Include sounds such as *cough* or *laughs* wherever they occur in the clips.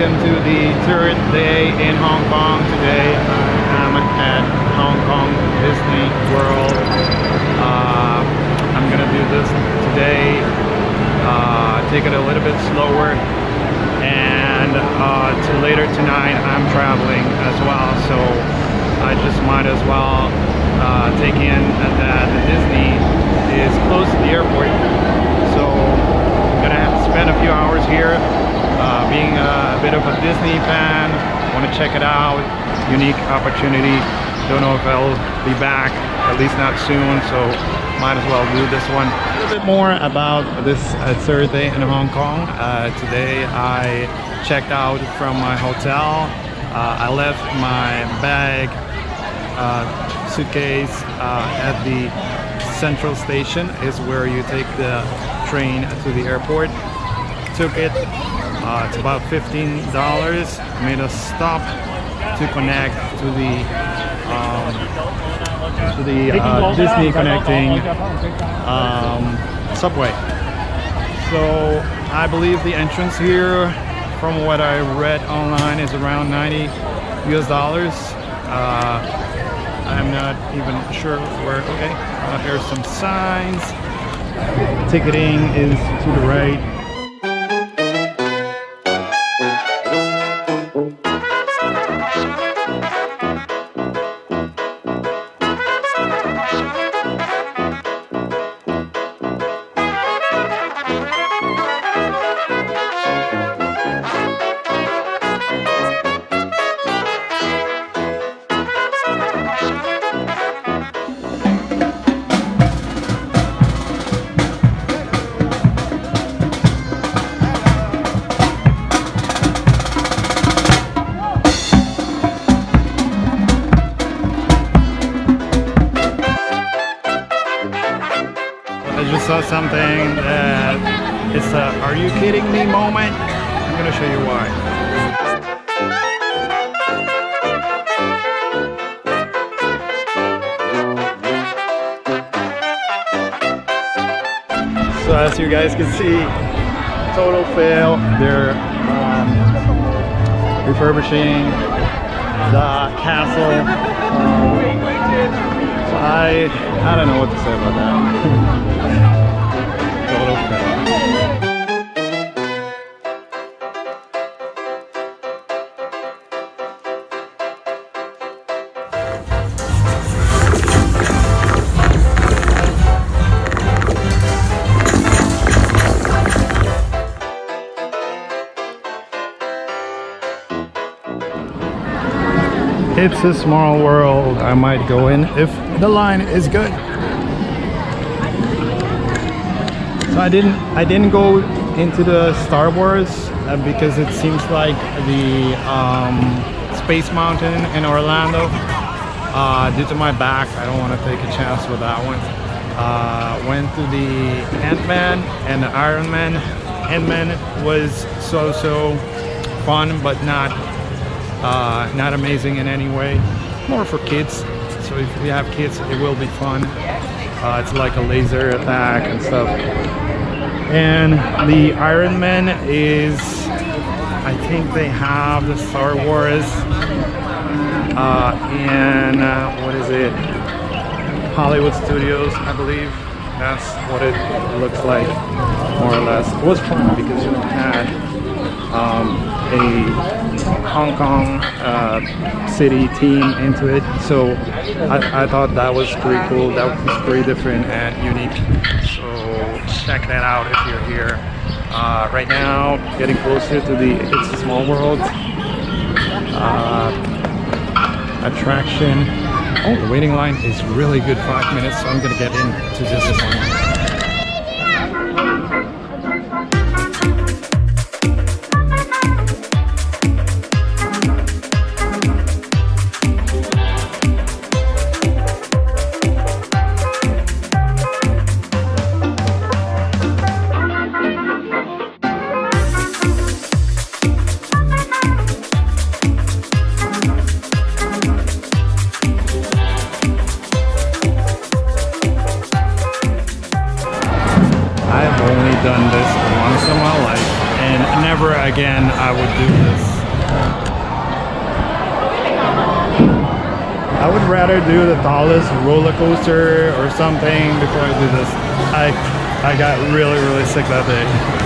welcome to the third day in Hong Kong. Today I'm at Hong Kong Disney World. Uh, I'm gonna do this today, uh, take it a little bit slower and uh, to later tonight I'm traveling as well so I just might as well uh, take in that the Disney is close to the airport so I'm gonna have to spend a few hours here uh, being a, bit of a Disney fan, want to check it out. Unique opportunity. Don't know if I'll be back, at least not soon, so might as well do this one. A little bit more about this uh, third day in Hong Kong. Uh, today I checked out from my hotel. Uh, I left my bag, uh, suitcase uh, at the central station is where you take the train to the airport. Took it uh, it's about $15. Made a stop to connect to the um, to the uh, Disney connecting um, subway. So I believe the entrance here, from what I read online, is around 90 US dollars. Uh, I'm not even sure where. Okay, uh, here's some signs. Ticketing is to the right. So as you guys can see, total fail. They're um, refurbishing the castle. Um, I I don't know what to say about that. *laughs* It's a small world. I might go in if the line is good. So I didn't I didn't go into the Star Wars uh, because it seems like the um, Space Mountain in Orlando. Uh, due to my back, I don't want to take a chance with that one. Uh, went to the Ant-Man and the Iron Man. Ant-Man was so-so fun, but not uh, not amazing in any way. More for kids. So if you have kids, it will be fun. Uh, it's like a laser attack and stuff. And the Iron Man is, I think they have the Star Wars uh, and uh, what is it? Hollywood Studios, I believe. That's what it looks like, more or less. It was fun because you had um, a Hong Kong uh, city team into it. So I, I thought that was pretty cool. That was pretty different and unique. So check that out if you're here. Uh, right now, getting closer to the It's a Small World uh, attraction. Oh, the waiting line is really good, five minutes. So I'm gonna get into this one. done this once in my life, and never again I would do this. I would rather do the tallest roller coaster or something before I do this. I, I got really, really sick that day. *laughs*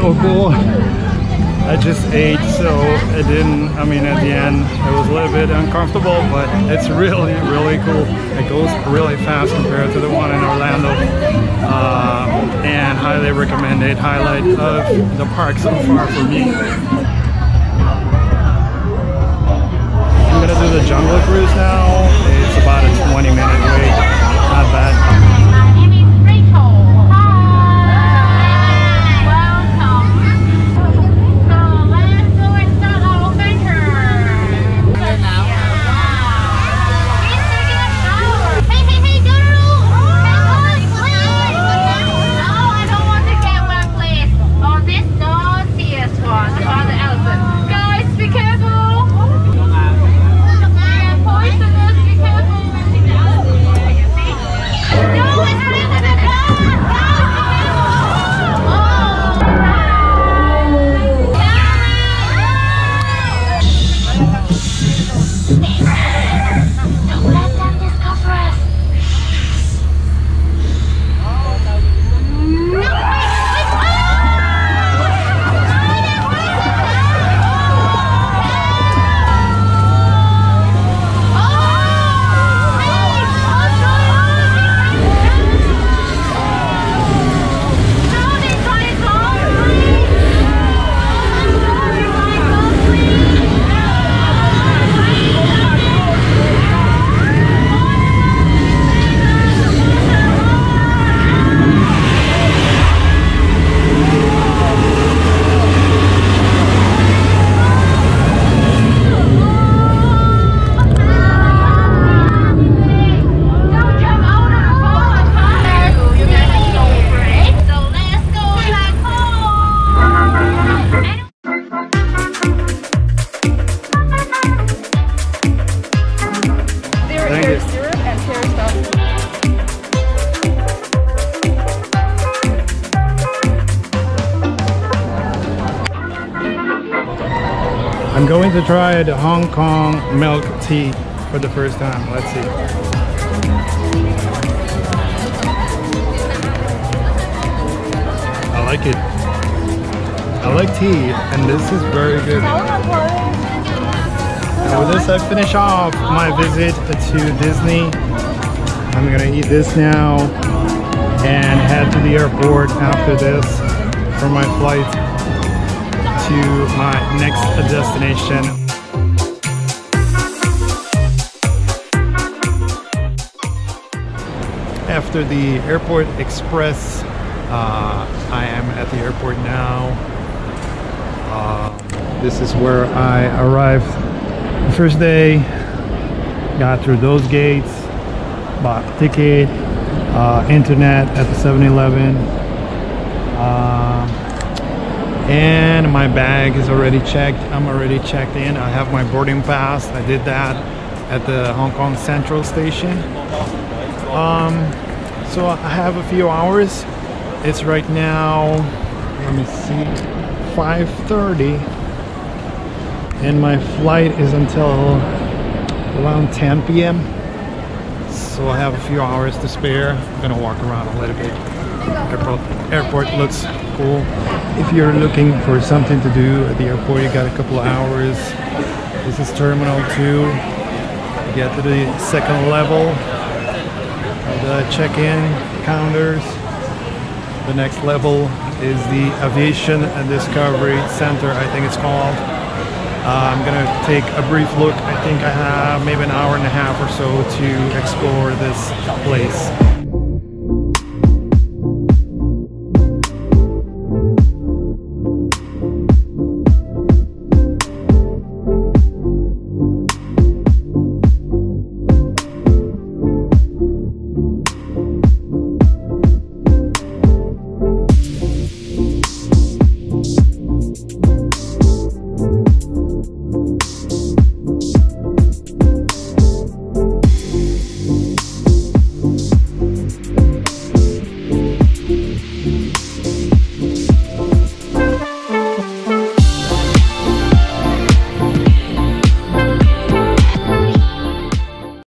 that so cool. I just ate so it didn't I mean at the end it was a little bit uncomfortable but it's really really cool. It goes really fast compared to the one in Orlando. Uh, and highly recommended highlight of the park so far for me. I'm gonna do the jungle cruise now. It's about a 20 minute wait. Not bad going to try the Hong Kong milk tea for the first time. Let's see. I like it. I like tea, and this is very good. And with this, I finish off my visit to Disney. I'm gonna eat this now and head to the airport after this for my flight to my next destination. After the airport express, uh, I am at the airport now. Uh, this is where I arrived the first day, got through those gates, bought a ticket, uh, internet at the 7-Eleven. And my bag is already checked. I'm already checked in. I have my boarding pass. I did that at the Hong Kong Central Station. Um, so I have a few hours. It's right now, let me see, 5.30 and my flight is until around 10 p.m. So I have a few hours to spare. I'm gonna walk around a little bit. Airport, airport looks If you're looking for something to do at the airport, you got a couple of hours. This is Terminal 2. Get to the second level. The check-in counters. The next level is the Aviation and Discovery Center, I think it's called. Uh, I'm gonna take a brief look. I think I have maybe an hour and a half or so to explore this place.